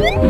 Woo!